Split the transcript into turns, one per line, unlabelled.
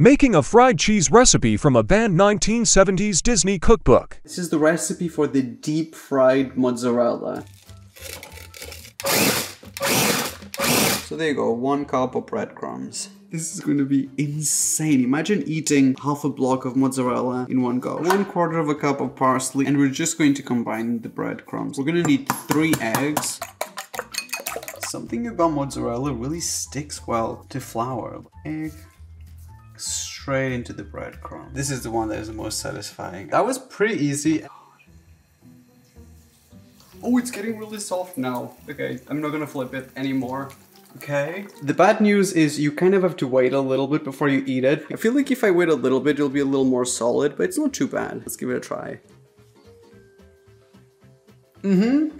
Making a fried cheese recipe from a banned 1970s Disney cookbook.
This is the recipe for the deep fried mozzarella. So there you go, one cup of breadcrumbs. This is going to be insane. Imagine eating half a block of mozzarella in one go. One quarter of a cup of parsley, and we're just going to combine the breadcrumbs. We're going to need three eggs. Something about mozzarella really sticks well to flour. Egg straight into the breadcrumb. This is the one that is the most satisfying. That was pretty easy. Oh, it's getting really soft now. Okay, I'm not gonna flip it anymore. Okay. The bad news is you kind of have to wait a little bit before you eat it. I feel like if I wait a little bit, it'll be a little more solid, but it's not too bad. Let's give it a try. Mm-hmm.